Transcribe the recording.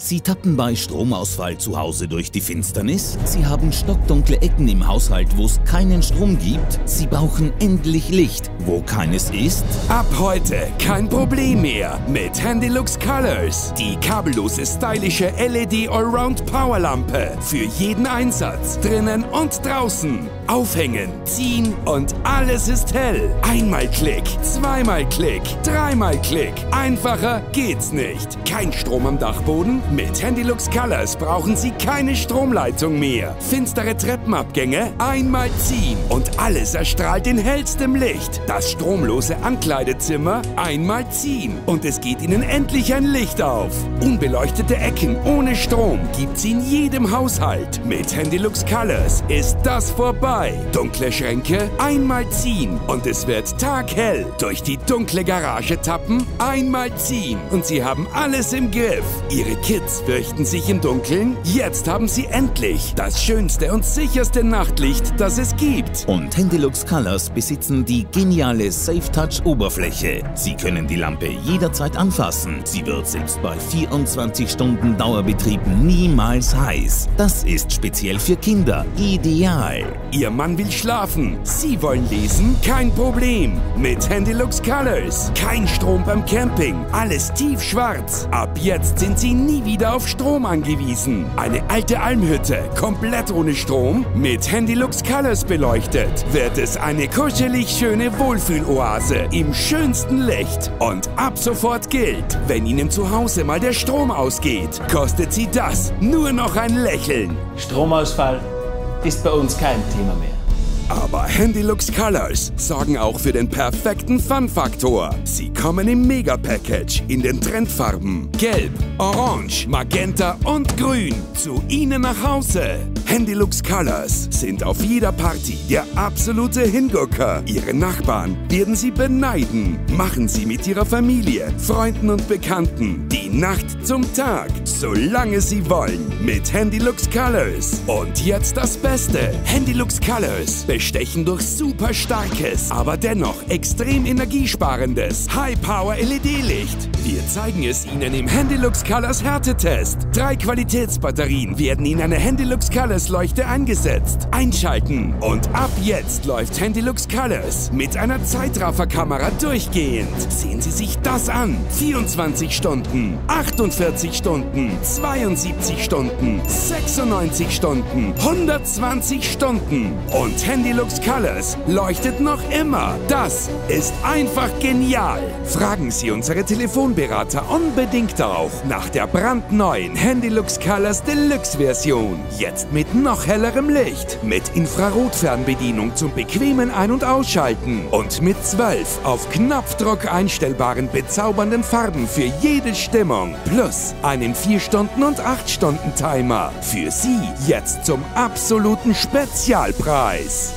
Sie tappen bei Stromausfall zu Hause durch die Finsternis? Sie haben stockdunkle Ecken im Haushalt, wo es keinen Strom gibt? Sie brauchen endlich Licht, wo keines ist? Ab heute kein Problem mehr mit Handylux Colors. Die kabellose, stylische LED Allround Powerlampe. Für jeden Einsatz, drinnen und draußen. Aufhängen, ziehen und alles ist hell. Einmal Klick, zweimal Klick, dreimal Klick. Einfacher geht's nicht. Kein Strom am Dachboden? Mit Handylux Colors brauchen Sie keine Stromleitung mehr. Finstere Treppenabgänge? Einmal ziehen und alles erstrahlt in hellstem Licht. Das stromlose Ankleidezimmer? Einmal ziehen und es geht Ihnen endlich ein Licht auf. Unbeleuchtete Ecken ohne Strom gibt's in jedem Haushalt. Mit Handylux Colors ist das vorbei. Dunkle Schränke, einmal ziehen und es wird taghell. Durch die dunkle Garage tappen, einmal ziehen und Sie haben alles im Griff. Ihre Kids fürchten sich im Dunkeln? Jetzt haben Sie endlich das schönste und sicherste Nachtlicht, das es gibt. Und Handylux Colors besitzen die geniale Safe Touch Oberfläche. Sie können die Lampe jederzeit anfassen. Sie wird selbst bei 24 Stunden Dauerbetrieb niemals heiß. Das ist speziell für Kinder ideal. Ihr Mann will schlafen. Sie wollen lesen? Kein Problem. Mit Handylux Colors. Kein Strom beim Camping. Alles tiefschwarz. Ab jetzt sind Sie nie wieder auf Strom angewiesen. Eine alte Almhütte, komplett ohne Strom, mit Handylux Colors beleuchtet, wird es eine kuschelig schöne Wohlfühloase im schönsten Licht. Und ab sofort gilt, wenn Ihnen zu Hause mal der Strom ausgeht, kostet Sie das nur noch ein Lächeln. Stromausfall ist bei uns kein Thema mehr. Aber Handylux Colors sorgen auch für den perfekten Fun-Faktor. Sie kommen im Mega-Package in den Trendfarben Gelb, Orange, Magenta und Grün zu Ihnen nach Hause. Handylux Colors sind auf jeder Party der absolute Hingucker. Ihre Nachbarn werden Sie beneiden. Machen Sie mit Ihrer Familie, Freunden und Bekannten die Nacht zum Tag, solange Sie wollen. Mit Handylux Colors. Und jetzt das Beste. Handylux Colors bestechen durch super starkes, aber dennoch extrem energiesparendes High-Power LED-Licht. Wir zeigen es Ihnen im Handylux Colors Härtetest. Drei Qualitätsbatterien werden in eine Handylux Colors Leuchte eingesetzt. Einschalten und ab jetzt läuft Handylux Colors mit einer Zeitrafferkamera durchgehend. Sehen Sie sich das an. 24 Stunden, 48 Stunden, 72 Stunden, 96 Stunden, 120 Stunden und Handy Handylux Colors leuchtet noch immer. Das ist einfach genial. Fragen Sie unsere Telefonberater unbedingt auch nach der brandneuen Handylux Colors Deluxe Version. Jetzt mit noch hellerem Licht, mit Infrarotfernbedienung zum bequemen Ein- und Ausschalten und mit zwölf auf Knopfdruck einstellbaren bezaubernden Farben für jede Stimmung. Plus einem 4 Stunden und 8 Stunden Timer. Für Sie jetzt zum absoluten Spezialpreis.